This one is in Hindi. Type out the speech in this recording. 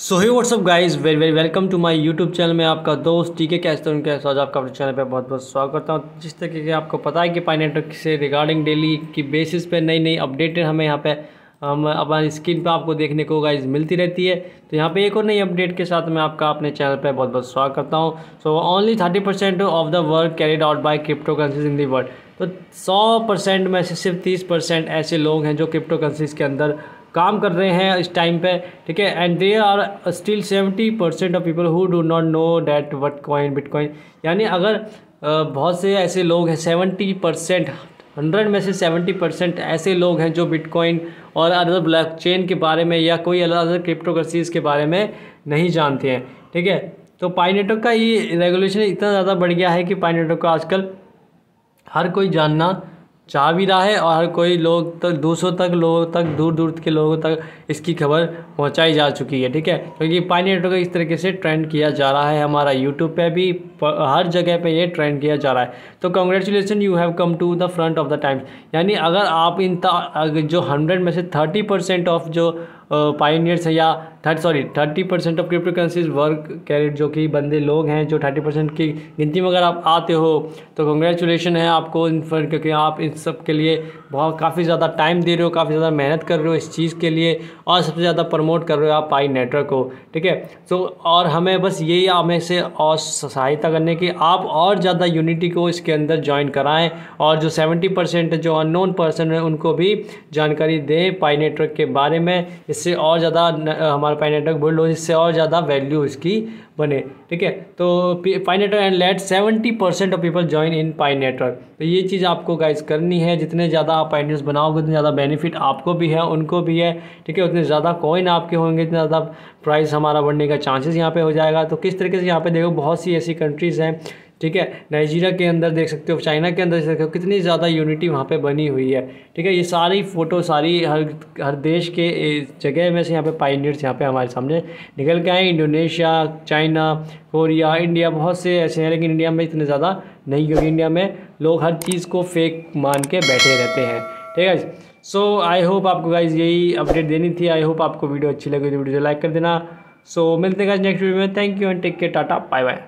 So hi what's up guys very very welcome to my YouTube channel में आपका दोस्त टी के कैसे उनके आज आपका अपने चैनल पे बहुत बहुत स्वागत करता हूँ। जिस तरीके से आपको पता है कि पाई नेटवर्क से रिगार्डिंग डेली की बेसिस पे नई नई अपडेटेड हमें यहाँ पे, हम अपनी स्क्रीन पे आपको देखने को गाइज़ मिलती रहती है। तो यहाँ पे एक और नई अपडेट के साथ मैं आपका अपने चैनल पे बहुत बहुत स्वागत करता हूँ। So only thirty percent of the work carried out by crypto currencies in the world तो सौ परसेंट में से सिर्फ़ तीस परसेंट ऐसे लोग हैं जो क्रिप्टो करेंसीज के अंदर काम कर रहे हैं इस टाइम पे, ठीक है? And they are still seventy percent of people who do not know that what coin bitcoin यानी अगर बहुत से ऐसे लोग हैं सेवेंटी परसेंट हंड्रेड में से सेवेंटी परसेंट ऐसे लोग हैं जो बिटकॉइन और अदर ब्लॉक चेन के बारे में या कोई अदर क्रिप्टो करेंसीज के बारे में नहीं जानते हैं, ठीक है? तो पाई नेटवर्क का ये रेगुलेशन इतना ज़्यादा बढ़ गया है कि पाई नेटवर्क का आजकल हर कोई जानना चाह भी रहा है और हर कोई लोग तक, दूसरों तक, लोगों तक दूर दूर के लोगों तक इसकी खबर पहुंचाई जा चुकी है, ठीक है? क्योंकि पाई नेटवर्क इस तरीके से ट्रेंड किया जा रहा है हमारा यूट्यूब पे भी हर जगह पे ये ट्रेंड किया जा रहा है। तो congratulation you have come to the front of the times यानी अगर आप इन जो हंड्रेड में से थर्टी परसेंट ऑफ़ जो पाइनियर्स है या थर्ट sorry thirty percent of crypto currencies work carried जो कि बंदे लोग हैं, जो थर्टी परसेंट की गिनती में अगर आप आते हो तो कंग्रेचुलेशन है आपको इन पर क्योंकि आप इन सब के लिए बहुत काफ़ी ज़्यादा टाइम दे रहे हो, काफ़ी ज़्यादा मेहनत कर रहे हो इस चीज़ के लिए और सबसे ज़्यादा प्रमोट कर रहे हो आप पाई नेटवर्क को, ठीक है? तो और हमें बस यही हमें से और सहायता करने की, आप और ज़्यादा यूनिटी को इसके अंदर ज्वाइन कराएँ और जो सेवेंटी परसेंट जो अननोन पर्सन है, उनको भी जानकारी दें पाई नेटवर्क के बारे में, इससे और ज़्यादा हमारा पाई नेटवर्क बिल्ड हो जिससे और ज़्यादा वैल्यू इसकी बने, ठीक है? तो Pi Network and let seventy percent of people join in Pi Network तो ये चीज़ आपको गाइज़ करनी है, जितने ज़्यादा आप आइडियाज़ बनाओगे, उतने ज़्यादा बेनिफिट आपको भी है, उनको भी है, ठीक है? उतने ज़्यादा कॉइन आपके होंगे, इतना ज़्यादा प्राइस हमारा बढ़ने का चांसेस यहाँ पे हो जाएगा। तो किस तरीके से यहाँ पे देखो, बहुत सी ऐसी कंट्रीज़ हैं ठीक है? नाइजीरिया के अंदर देख सकते हो चाइना के अंदर देख सकते हो कितनी ज़्यादा यूनिटी वहाँ पे बनी हुई है। ठीक है? ये सारी फ़ोटो सारी हर हर देश के जगह में से यहाँ पे पाइनियर्स यहाँ पे हमारे सामने निकल के आए। इंडोनेशिया चाइना कोरिया इंडिया बहुत से ऐसे हैं लेकिन इंडिया में इतने ज़्यादा नहीं क्योंकि इंडिया में लोग हर चीज़ को फेक मान के बैठे रहते हैं। ठीक है? सो आई होप आपको गाइज़ यही अपडेट देनी थी। आई होप आपको वीडियो अच्छी लगी तो वीडियो लाइक कर देना। सो so, मिलते हैं नेक्स्ट वीडियो में। Thank you and take care tata bye bye